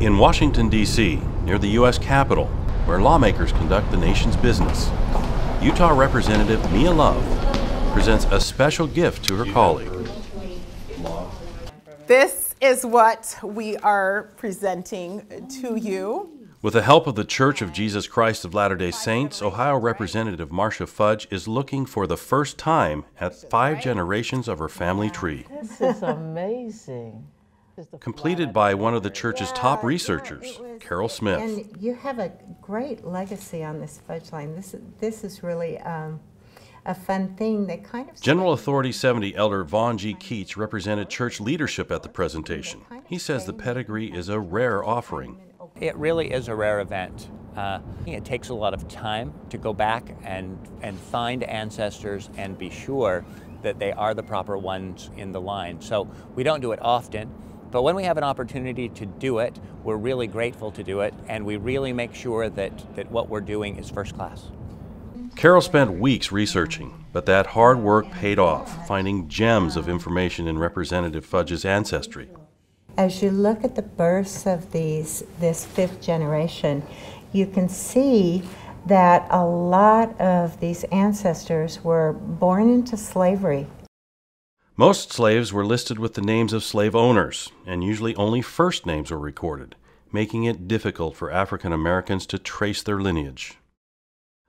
In Washington, D.C., near the U.S. Capitol, where lawmakers conduct the nation's business, Utah Representative Mia Love presents a special gift to her colleague. This is what we are presenting to you. With the help of the Church of Jesus Christ of Latter day Saints, Ohio Representative Marcia Fudge is looking for the first time at five generations of her family tree. This is amazing. Completed by one of the church's top researchers, Carol Smith. And you have a great legacy on this fudge line. This, is- this is really um, a fun thing that kind of. General Authority 70 Elder Von G. Keetch represented church leadership at the presentation. He says the pedigree is a rare offering. It really is a rare event. Uh, it takes a lot of time to go back and, and find ancestors and be sure that they are the proper ones in the line. So we don't do it often, but when we have an opportunity to do it, we're really grateful to do it, and we really make sure that, that what we're doing is first class. Carol spent weeks researching, but that hard work paid off, finding gems of information in Representative Fudge's ancestry. As you look at the births of these, this fifth generation, you can see that a lot of these ancestors were born into slavery. Most slaves were listed with the names of slave owners, and usually only first names were recorded, making it difficult for African Americans to trace their lineage.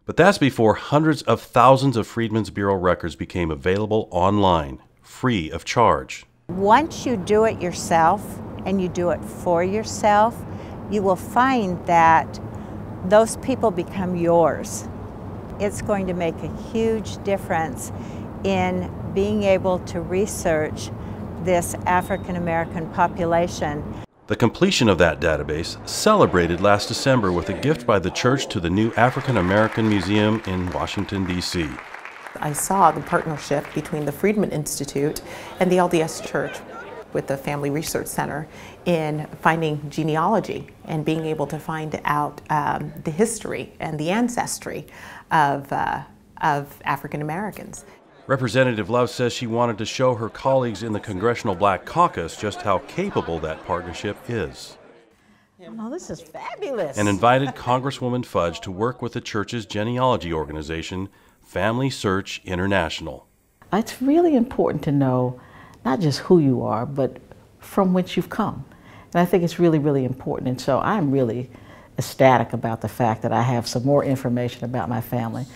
But that's before hundreds of thousands of Freedmen's Bureau records became available online, free of charge. Once you do it yourself and you do it for yourself, you will find that those people become yours. It's going to make a huge difference in being able to research this African American population. The completion of that database celebrated last December with a gift by the church to the new African American Museum in Washington, D.C. I saw the partnership between the Friedman Institute and the LDS Church with the Family Research Center in finding genealogy and being able to find out um, the history and the ancestry of, uh, of African Americans. Representative Love says she wanted to show her colleagues in the Congressional Black Caucus just how capable that partnership is, Oh, this is fabulous. and invited Congresswoman Fudge to work with the church's genealogy organization, FamilySearch International. It's really important to know not just who you are, but from whence you've come. And I think it's really, really important. And so I'm really ecstatic about the fact that I have some more information about my family.